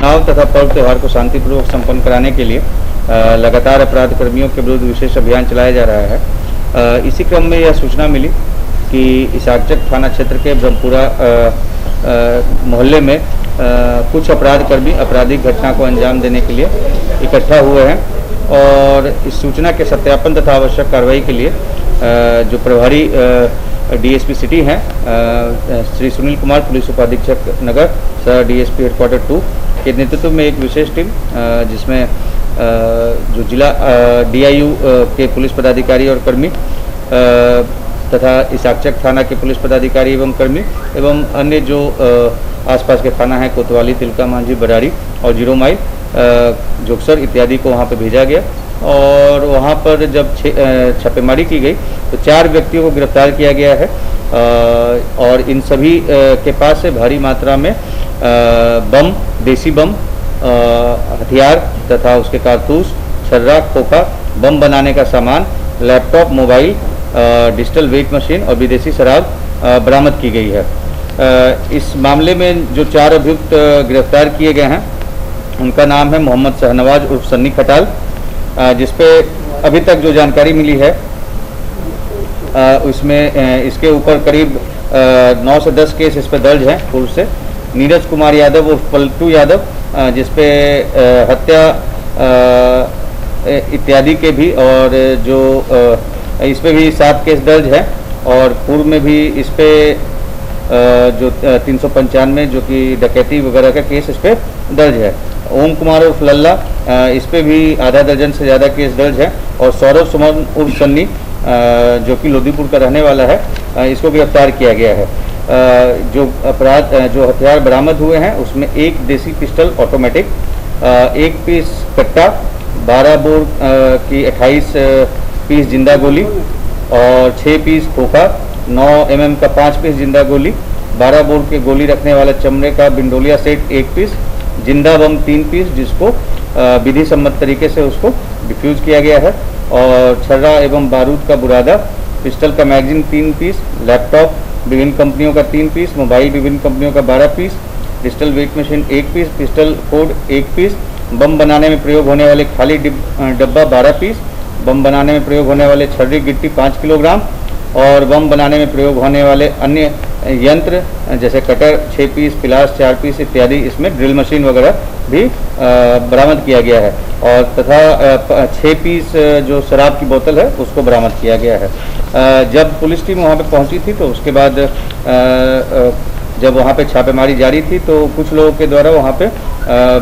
चुनाव तथा पर्व त्यौहार को शांतिपूर्वक संपन्न कराने के लिए लगातार अपराध कर्मियों के विरुद्ध विशेष अभियान चलाया जा रहा है। इसी क्रम में यह सूचना मिली कि इसाकचक थाना क्षेत्र के ब्रह्मपुरा मोहल्ले में आ, कुछ अपराध कर्मी आपराधिक घटना को अंजाम देने के लिए इकट्ठा हुए हैं और इस सूचना के सत्यापन तथा आवश्यक कार्रवाई के लिए जो प्रभारी डीएसपी सिटी हैं श्री सुनील कुमार, पुलिस उपाधीक्षक नगर, सर डीएसपी हेडक्वार्टर टू के नेतृत्व में एक विशेष टीम जिसमें जो जिला डीआईयू के पुलिस पदाधिकारी और कर्मी तथा इसाकचक थाना के पुलिस पदाधिकारी एवं कर्मी, एवं अन्य जो आसपास के थाना हैं, कोतवाली, तिलका, मांझी बरारी और ज़ीरो माइल जोक्सर इत्यादि को वहाँ पर भेजा गया और वहाँ पर जब छापेमारी की गई तो चार व्यक्तियों को गिरफ़्तार किया गया है। और इन सभी के पास से भारी मात्रा में बम, देसी बम हथियार तथा उसके कारतूस, छर्रा, खोखा, बम बनाने का सामान, laptop, mobile digital weight machine और विदेशी शराब बरामद की गई है। इस मामले में जो चार अभियुक्त गिरफ़्तार किए गए हैं उनका नाम है मोहम्मद शहनवाज उर्फ़ सन्नी खटाल। जिसपे अभी तक जो जानकारी मिली है उसमें इसके ऊपर करीब नौ से दस केस इस पर दर्ज हैं पूर्व से। नीरज कुमार यादव उर्फ़ पलटू यादव जिसपे हत्या इत्यादि के भी और जो इस पर भी सात केस दर्ज हैं और पूर्व में भी इस पर जो तीन सौ पंचानवे जो कि डकैती वगैरह का केस इस पर दर्ज है। ओम कुमार उर्फ़ लल्ला इस पर भी आधा दर्जन से ज़्यादा केस दर्ज है। और सौरभ सुमन उर्फ़ सन्नी जो कि लोधीपुर का रहने वाला है इसको गिरफ़्तार किया गया है। जो अपराध जो हथियार बरामद हुए हैं, उसमें एक देसी पिस्टल ऑटोमेटिक एक पीस कट्टा, बारह बोर की अट्ठाईस पीस ज़िंदा गोली और छः पीस खोखा, नौ एम का पाँच पीस ज़िंदा गोली, बारह बोर के गोली रखने वाला चमड़े का बिंडोलिया सेट एक पीस ज़िंदा बम तीन पीस जिसको विधि सम्मत तरीके से उसको डिफ्यूज किया गया है। और छर्रा एवं बारूद का बुरादा, पिस्टल का मैगजीन तीन पीस, लैपटॉप विभिन्न कंपनियों का तीन पीस, मोबाइल विभिन्न कंपनियों का बारह पीस, पिस्टल वेट मशीन एक पीस, पिस्टल कोड एक पीस, बम बनाने में प्रयोग होने वाले खाली डब्बा बारह पीस, बम बनाने में प्रयोग होने वाले छर्री गिट्टी पाँच किलोग्राम, और बम बनाने में प्रयोग होने वाले अन्य यंत्र, जैसे कटर छः पीस, पिलास, चार पीस इत्यादि इसमें ड्रिल मशीन वगैरह भी बरामद किया गया है। और तथा छः पीस जो शराब की बोतल है, उसको बरामद किया गया है। जब पुलिस टीम वहाँ पर पहुँची थी तो उसके बाद जब वहाँ पे छापेमारी जारी थी तो कुछ लोगों के द्वारा वहाँ पे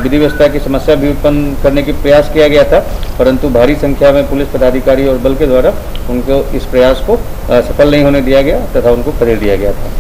विधि व्यवस्था की समस्या भी उत्पन्न करने की प्रयास किया गया था, परंतु भारी संख्या में पुलिस पदाधिकारी और बल के द्वारा उनको इस प्रयास को सफल नहीं होने दिया गया तथा उनको खदेड़ दिया गया था।